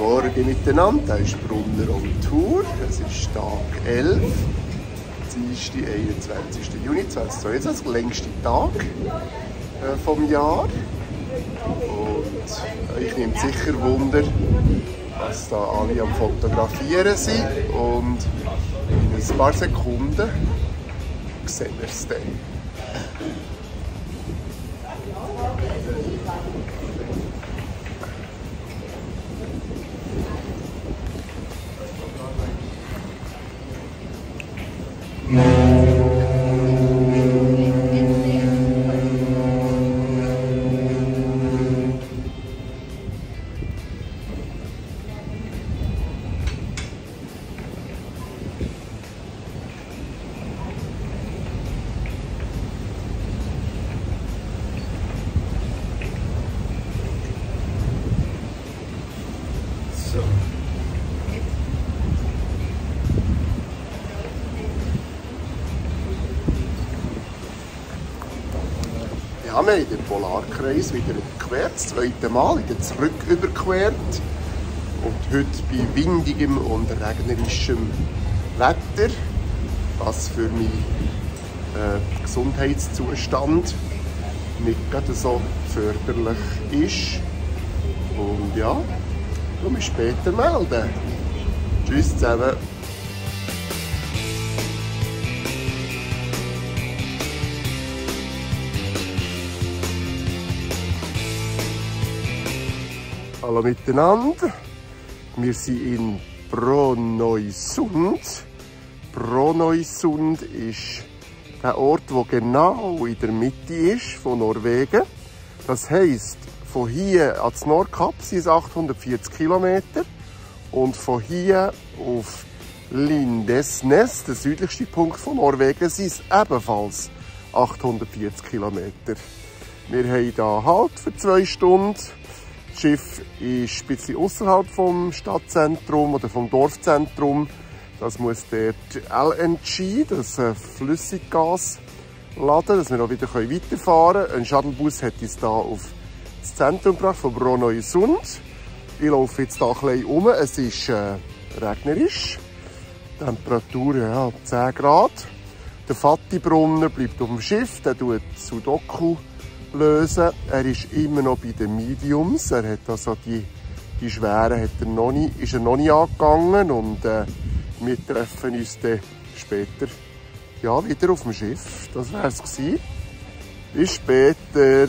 Morgen miteinander, da ist Brunner on Tour. Es ist Tag 11, Dienstag, 21. Juni 2022, das ist der längste Tag äh, vom Jahr. Und ich nehme sicher Wunder, dass da alle am Fotografieren sind. Und in ein paar Sekunden sehen wir es dann. So. Haben den Polarkreis wieder überquert, das zweite Mal, wieder zurück überquert. Und heute bei windigem und regnerischem Wetter, was für meinen äh, Gesundheitszustand nicht gerade so förderlich ist. Und ja, ich mich später melden. Tschüss zusammen. Hallo miteinander. Wir sind in Broneusund. Broneusund ist der Ort, der genau in der Mitte ist von Norwegen. Das heisst, von hier ans Nordkap sind es 840 Kilometer und von hier auf Lindesnes, der südlichste Punkt von Norwegen, sind es ebenfalls 840 Kilometer. Wir haben hier Halt für zwei Stunden. Das Schiff ist ein bisschen außerhalb vom Stadtzentrum oder vom Dorfzentrum. Das muss dort LNG, das äh, Flüssiggas, laden, dass wir auch wieder weiterfahren können. Ein Shuttlebus hat uns hier auf das Zentrum gebracht von Bronnøysund. Ich laufe jetzt hier ein bisschen um. Es ist äh, regnerisch. Temperatur ja, 10 Grad. Der Fattibrunner bleibt auf dem Schiff. Der tut Sudoku lösen. Er ist immer noch bei den Mediums. Er hat also die, die schweren hat er noch nie, ist er noch nicht angegangen. Und äh, wir treffen uns dann später ja, wieder auf dem Schiff. Das wäre es gewesen. Bis später.